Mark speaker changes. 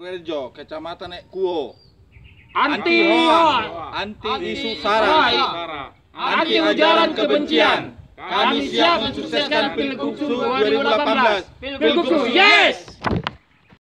Speaker 1: Purworejo, Kecamatan Kuo,
Speaker 2: Anti.
Speaker 1: Hoak, anti. Isu sara,
Speaker 2: anti. Ujaran kebencian. Kami siap mensukseskan Pilgub 2018. Pilgub yes!